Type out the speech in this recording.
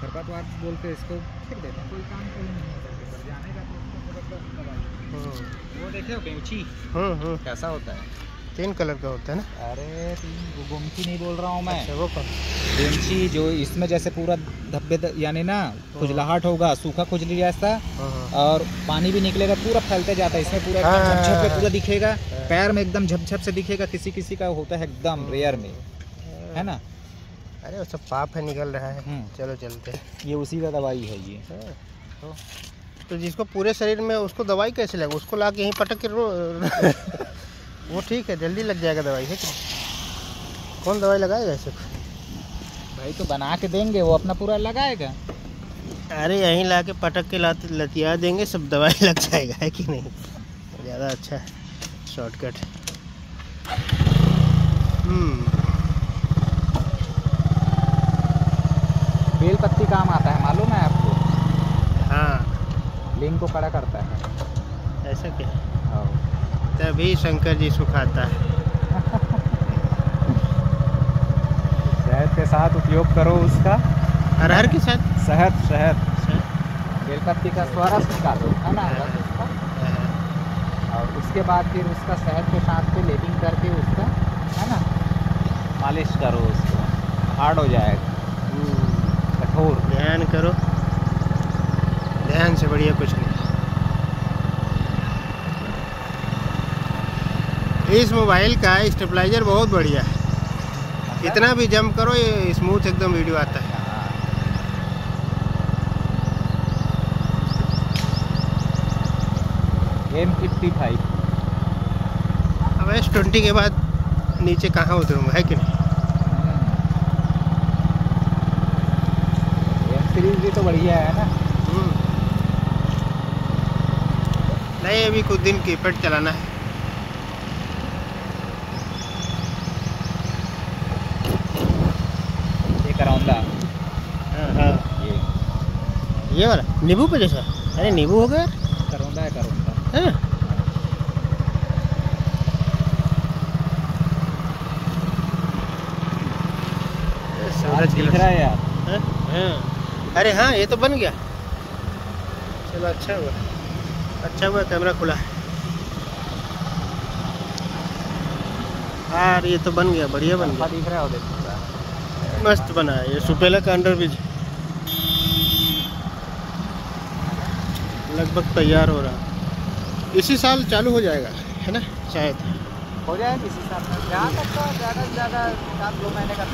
खरपतवार बोल के इसको फेंक देते हैं। कोई काम तो नहीं है करके पर जाने का तो वो देखे हो कैंची हम्म हम्म कैसा होता है? तीन कलर का होता है ना? अरे तीन वो गुमची नहीं बोल रहा हूँ मैं। अच्छा वो गुमची जो इसमें जैसे पूरा धब्बे यानी ना खुजलाहट होगा सूखा खुजली जैसा हाँ, हाँ। और पानी भी निकलेगा पूरा फैलते जाता है इसमें पूरा हाँ, झपझप हाँ, पे पूरा दिखेगा हाँ। पैर में एकदम झपझप से दिखेगा किसी किसी का होता है एकदम रेयर में है ना? अरे वो सब पाप है निकल रहा है। हम्म। चलो चलते। ये उसी का दवाई है ये। हाँ। तो तो जिसको पूरे शरीर में उसको दवाई कैसे लगे? उसको ला के यहीं पटक के रो वो ठीक है जल्दी लग जाएगा दवाई है कि नहीं? कौन दवाई लगाएगा इसे? भाई तो बना के देंगे वो अपना पूरा लगाएगा। अरे यहीं ला के पटक के लाते लतिया देंगे सब दवाई लग जाएगा है कि नहीं? ज़्यादा अच्छा है शॉर्टकट हम्म। बेल पत्ती काम आता है मालूम है आपको? हाँ। लिंग को कड़ा करता है। ऐसा क्या? हाँ। तभी शंकर जी सुखाता है। शहद के साथ उपयोग करो उसका। अरहर के साथ? शहद शहद। बेलपत्ती का स्वरस निकालो है ना? उसका और उसके बाद फिर उसका शहद के साथ पे लेपिंग करके उसका है ना? मालिश करो उसको। हार्ड हो जाएगा। कठोर ध्यान करो। ध्यान से बढ़िया कुछ नहीं। इस मोबाइल का स्टेबलाइजर बहुत बढ़िया है। कितना भी जंप करो ये स्मूथ एकदम वीडियो आता है। एम फिफ्टी फाइव अब एस ट्वेंटी के बाद नीचे कहाँ उतरूँगा है कि नहीं एम सीरीज़ भी तो बढ़िया है ना। हम्म। नहीं अभी कुछ दिन कीपैड चलाना है। ये करौंदा हाँ हाँ ये। ये वाला नींबू पे जैसा? अरे नींबू हो गया। करौंदा है करौंदा हाँ। सूरज दिख रहा है यार। हाँ, हाँ। अरे हाँ ये तो बन गया। चलो अच्छा हुआ। अच्छा हुआ कैमरा खुला। है यार ये तो बन गया बढ़िया बन गया। दिख रहा है। मस्त बना है ये सुपेला का अंडर ब्रिज। लगभग तैयार हो रहा। इसी साल चालू हो जाएगा है ना? शायद। हो जाए किसी साथ में जहाँ तक तो ज़्यादा से ज़्यादा सात दो महीने का